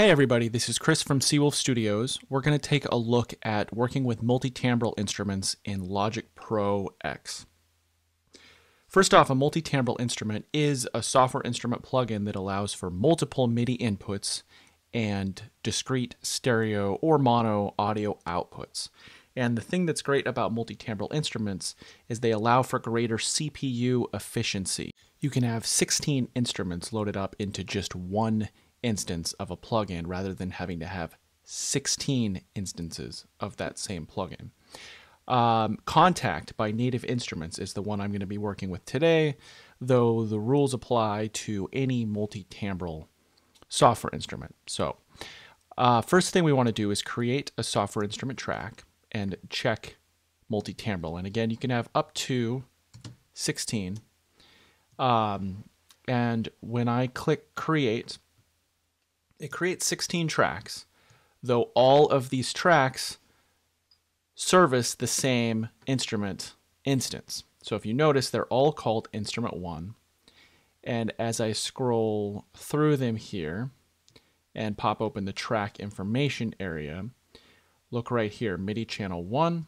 Hey everybody, this is Chris from Seawolf Studios. We're going to take a look at working with multi-timbral instruments in Logic Pro X. First off, a multi-timbral instrument is a software instrument plugin that allows for multiple MIDI inputs and discrete stereo or mono audio outputs. And the thing that's great about multi-timbral instruments is they allow for greater CPU efficiency. You can have 16 instruments loaded up into just one instance of a plugin rather than having to have 16 instances of that same plugin. Um, Kontakt by Native Instruments is the one I'm going to be working with today, though the rules apply to any multi-timbral software instrument. So uh, first thing we want to do is create a software instrument track and check multi-timbral. And again, you can have up to 16. Um, and when I click create, it creates 16 tracks, though all of these tracks service the same instrument instance. So if you notice, they're all called instrument one. And as I scroll through them here and pop open the track information area, look right here, MIDI channel 1,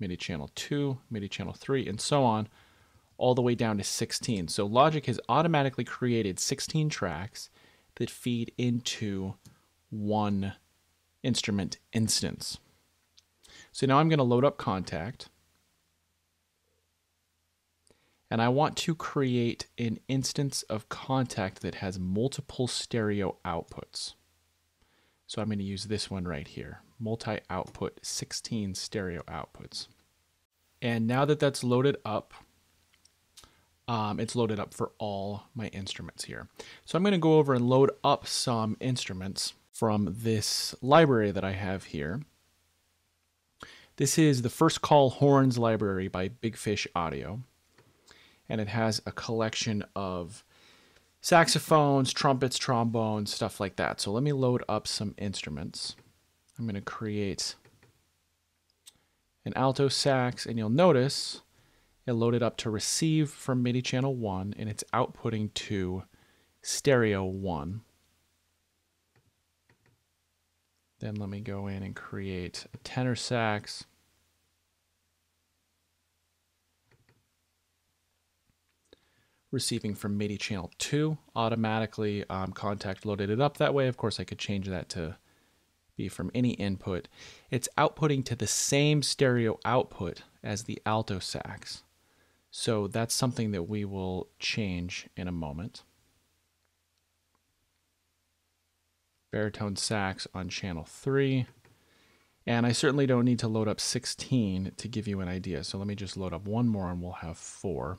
MIDI channel 2, MIDI channel 3, and so on, all the way down to 16. So Logic has automatically created 16 tracks that feed into one instrument instance. So now I'm going to load up Kontakt. And I want to create an instance of Kontakt that has multiple stereo outputs. So I'm going to use this one right here, multi-output 16 stereo outputs. And now that that's loaded up, um, it's loaded up for all my instruments here. So I'm going to go over and load up some instruments from this library that I have here. This is the First Call Horns library by Big Fish Audio. And it has a collection of saxophones, trumpets, trombones, stuff like that. So let me load up some instruments. I'm going to create an alto sax, and you'll notice it loaded up to receive from MIDI channel 1, and it's outputting to stereo 1. Then let me go in and create a tenor sax. receiving from MIDI channel 2 automatically um, Kontakt loaded it up that way of course I could change that to be from any input it's outputting to the same stereo output as the alto sax so that's something that we will change in a moment. Baritone sax on channel 3 and I certainly don't need to load up 16 to give you an idea. So let me just load up one more and we'll have four.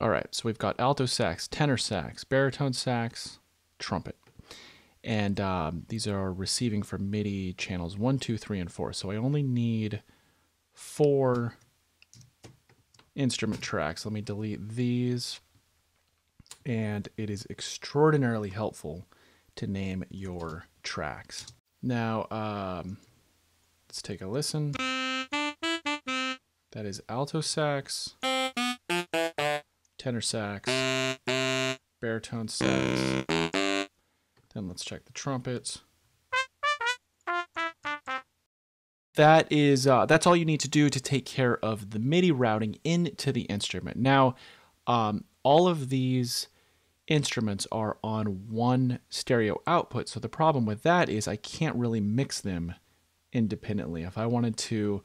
All right, so we've got alto sax, tenor sax, baritone sax, trumpet. And um, these are receiving from MIDI channels one, two, three, and 4. So I only need four instrument tracks. Let me delete these. And it is extraordinarily helpful to name your tracks. Now, um, let's take a listen. That is alto sax tenor sax, baritone sax. Then let's check the trumpets. That is uh, that's all you need to do to take care of the MIDI routing into the instrument. Now, um, all of these instruments are on one stereo output. So the problem with that is I can't really mix them independently. If I wanted to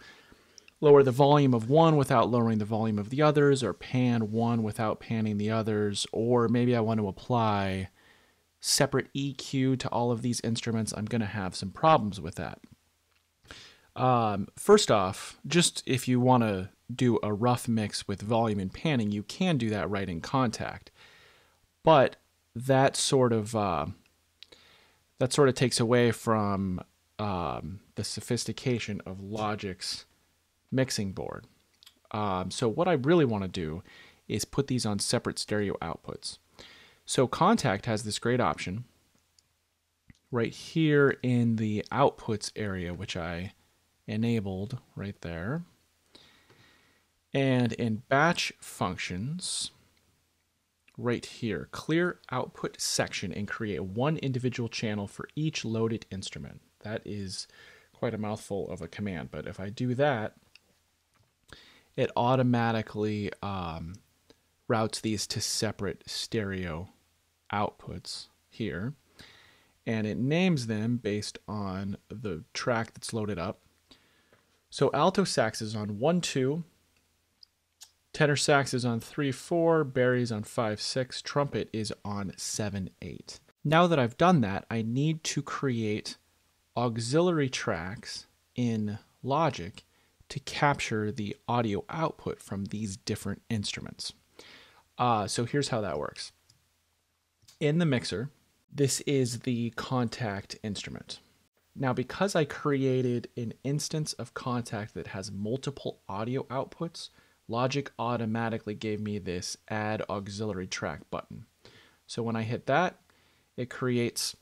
lower the volume of one without lowering the volume of the others, or pan one without panning the others, or maybe I want to apply separate EQ to all of these instruments, I'm going to have some problems with that. Um, first off, just if you want to do a rough mix with volume and panning, you can do that right in Kontakt. But that sort of uh, that sort of takes away from um, the sophistication of Logic's mixing board. Um, so what I really want to do is put these on separate stereo outputs. So Kontakt has this great option right here in the outputs area, which I enabled right there. And in batch functions, right here, clear output section and create one individual channel for each loaded instrument. That is quite a mouthful of a command, but if I do that, it automatically um, routes these to separate stereo outputs here. And it names them based on the track that's loaded up. So alto sax is on 1 2, tenor sax is on 3 4, bary's on 5 6, trumpet is on 7 8. Now that I've done that, I need to create auxiliary tracks in Logic to capture the audio output from these different instruments. Uh, so here's how that works. In the mixer, this is the Kontakt instrument. Now, because I created an instance of Kontakt that has multiple audio outputs, Logic automatically gave me this Add Auxiliary Track button. So when I hit that, it creates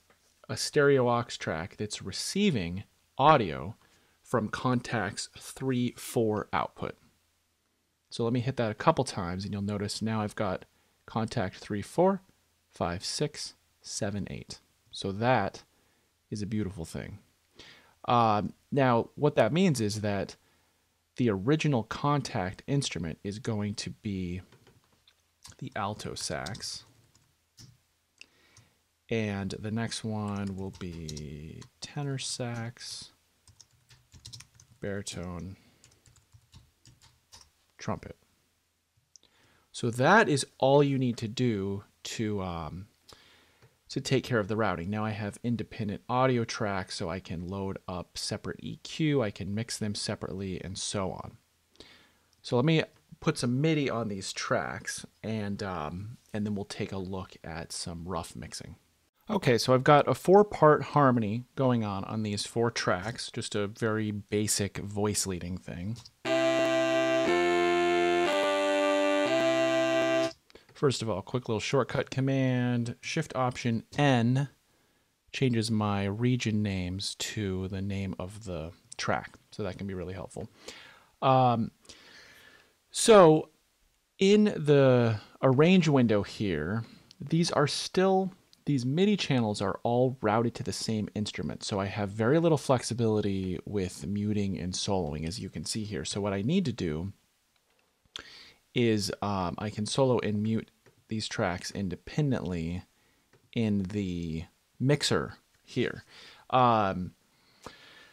a stereo aux track that's receiving audio from Kontakt's 3 4 output. So let me hit that a couple times, and you'll notice now I've got Kontakt 3 4, 5 6, 7 8. So that is a beautiful thing. Uh, now, what that means is that the original Kontakt instrument is going to be the alto sax. And the next one will be tenor sax, baritone, trumpet. So that is all you need to do to um, to take care of the routing. Now I have independent audio tracks, so I can load up separate EQ, I can mix them separately, and so on. So let me put some MIDI on these tracks, and um, and then we'll take a look at some rough mixing. Okay, so I've got a four-part harmony going on on these four tracks, just a very basic voice leading thing. First of all, quick little shortcut command, Shift Option N changes my region names to the name of the track. So that can be really helpful. Um, so in the arrange window here, these are still, these MIDI channels are all routed to the same instrument. So I have very little flexibility with muting and soloing, as you can see here. So what I need to do is um, I can solo and mute these tracks independently in the mixer here. Um,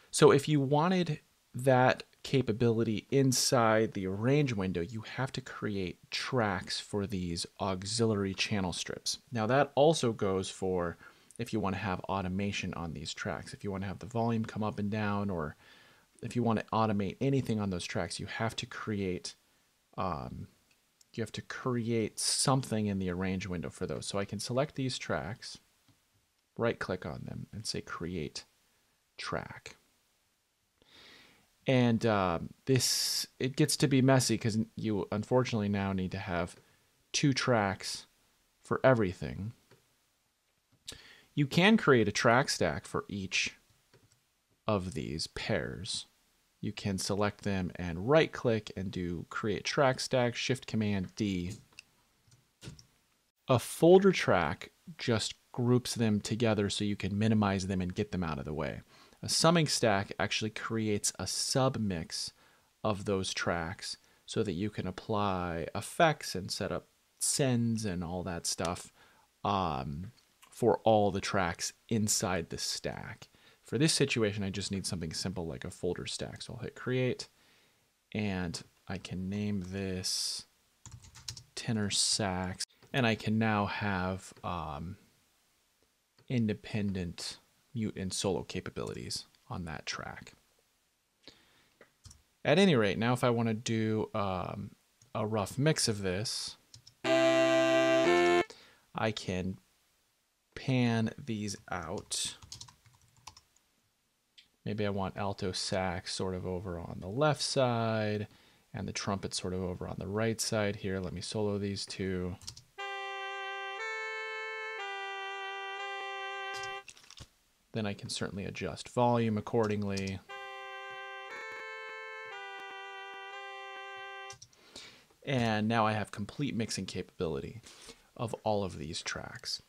so if you wanted that capability inside the arrange window, you have to create tracks for these auxiliary channel strips. Now that also goes for if you want to have automation on these tracks. If you want to have the volume come up and down, or if you want to automate anything on those tracks, you have to create um, you have to create something in the arrange window for those. So I can select these tracks, right click on them and say create track. And uh, this, it gets to be messy because you unfortunately now need to have two tracks for everything. You can create a track stack for each of these pairs you can select them and right click and do create track stack, shift command D. A folder track just groups them together so you can minimize them and get them out of the way. A summing stack actually creates a submix of those tracks so that you can apply effects and set up sends and all that stuff um, for all the tracks inside the stack. For this situation, I just need something simple like a folder stack. So I'll hit create and I can name this tenor sax and I can now have um, independent mute and solo capabilities on that track. At any rate, now if I want to do um, a rough mix of this, I can pan these out Maybe I want alto sax sort of over on the left side and the trumpet sort of over on the right side here. Let me solo these two. Then I can certainly adjust volume accordingly. And now I have complete mixing capability of all of these tracks.